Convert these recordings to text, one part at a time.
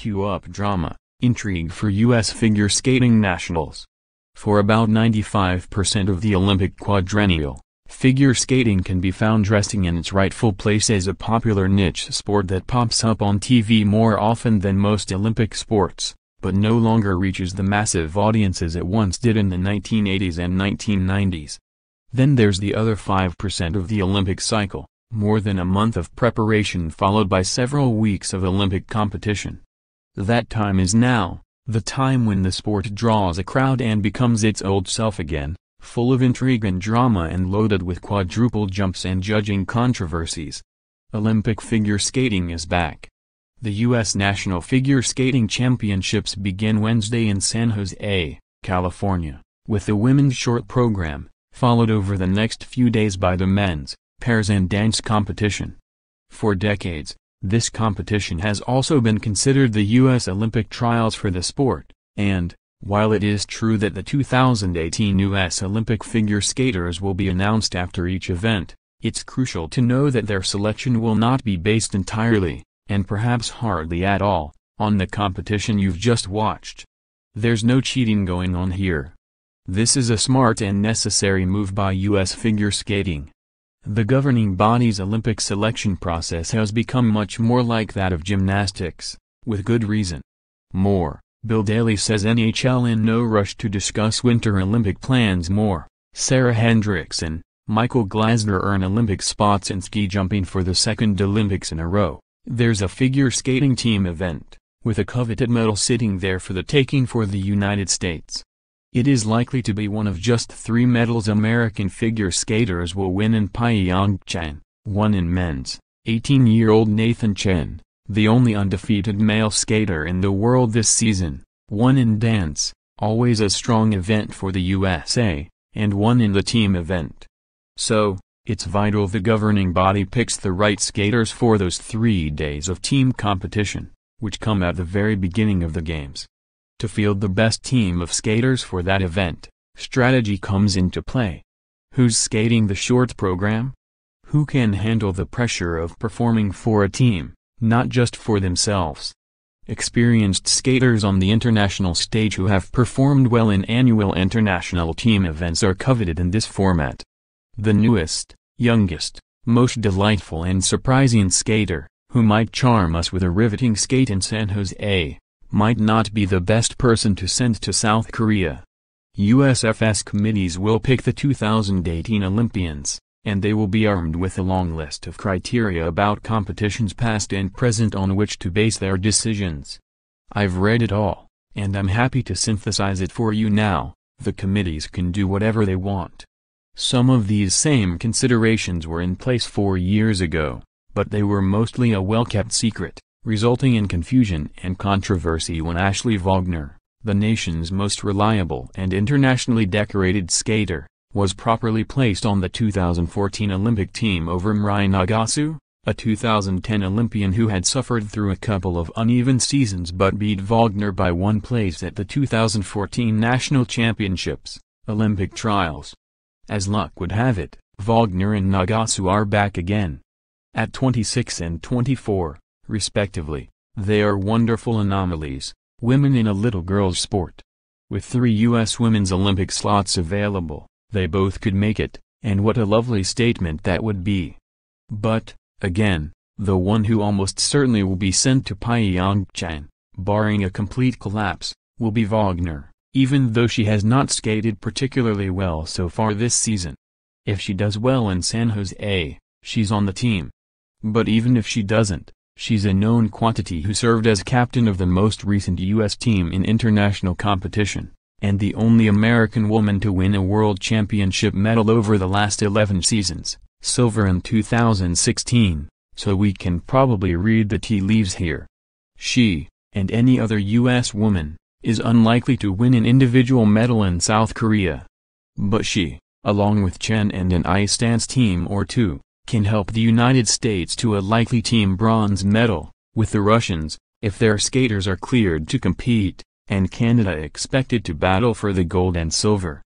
cue up drama, intrigue for U.S. figure skating nationals. For about 95% of the Olympic quadrennial, figure skating can be found resting in its rightful place as a popular niche sport that pops up on TV more often than most Olympic sports, but no longer reaches the massive audiences it once did in the 1980s and 1990s. Then there's the other 5% of the Olympic cycle, more than a month of preparation followed by several weeks of Olympic competition. That time is now, the time when the sport draws a crowd and becomes its old self again, full of intrigue and drama and loaded with quadruple jumps and judging controversies. Olympic figure skating is back. The U.S. National Figure Skating Championships begin Wednesday in San Jose, California, with the women's short program, followed over the next few days by the men's, pairs and dance competition. For decades, this competition has also been considered the U.S. Olympic trials for the sport, and, while it is true that the 2018 U.S. Olympic figure skaters will be announced after each event, it's crucial to know that their selection will not be based entirely, and perhaps hardly at all, on the competition you've just watched. There's no cheating going on here. This is a smart and necessary move by U.S. figure skating. The governing body's Olympic selection process has become much more like that of gymnastics, with good reason. More, Bill Daly says NHL in no rush to discuss Winter Olympic plans more. Sarah Hendrickson, Michael Glasder earn Olympic spots in ski jumping for the second Olympics in a row. There's a figure skating team event, with a coveted medal sitting there for the taking for the United States. It is likely to be one of just three medals American figure skaters will win in Pyeongchang, one in men's, 18-year-old Nathan Chen, the only undefeated male skater in the world this season, one in dance, always a strong event for the USA, and one in the team event. So, it's vital the governing body picks the right skaters for those three days of team competition, which come at the very beginning of the games. To field the best team of skaters for that event, strategy comes into play. Who's skating the short program? Who can handle the pressure of performing for a team, not just for themselves? Experienced skaters on the international stage who have performed well in annual international team events are coveted in this format. The newest, youngest, most delightful and surprising skater, who might charm us with a riveting skate in San Jose, might not be the best person to send to South Korea. USFS committees will pick the 2018 Olympians, and they will be armed with a long list of criteria about competitions past and present on which to base their decisions. I've read it all, and I'm happy to synthesize it for you now. The committees can do whatever they want. Some of these same considerations were in place four years ago, but they were mostly a well-kept secret resulting in confusion and controversy when Ashley Wagner, the nation's most reliable and internationally decorated skater, was properly placed on the 2014 Olympic team over Mirai Nagasu, a 2010 Olympian who had suffered through a couple of uneven seasons but beat Wagner by one place at the 2014 National Championships, Olympic trials. As luck would have it, Wagner and Nagasu are back again. At 26 and 24, respectively. They are wonderful anomalies, women in a little girl's sport. With three U.S. women's Olympic slots available, they both could make it, and what a lovely statement that would be. But, again, the one who almost certainly will be sent to Pyeongchang, barring a complete collapse, will be Wagner, even though she has not skated particularly well so far this season. If she does well in San Jose, she's on the team. But even if she doesn't, She's a known quantity who served as captain of the most recent U.S. team in international competition, and the only American woman to win a world championship medal over the last 11 seasons, silver in 2016, so we can probably read the tea leaves here. She, and any other U.S. woman, is unlikely to win an individual medal in South Korea. But she, along with Chen and an ice dance team or two, can help the United States to a likely team bronze medal, with the Russians, if their skaters are cleared to compete, and Canada expected to battle for the gold and silver.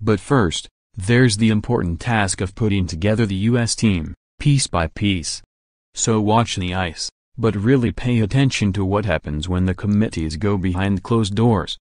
But first, there's the important task of putting together the U.S. team, piece by piece. So watch the ice, But really pay attention to what happens when the committees go behind closed doors.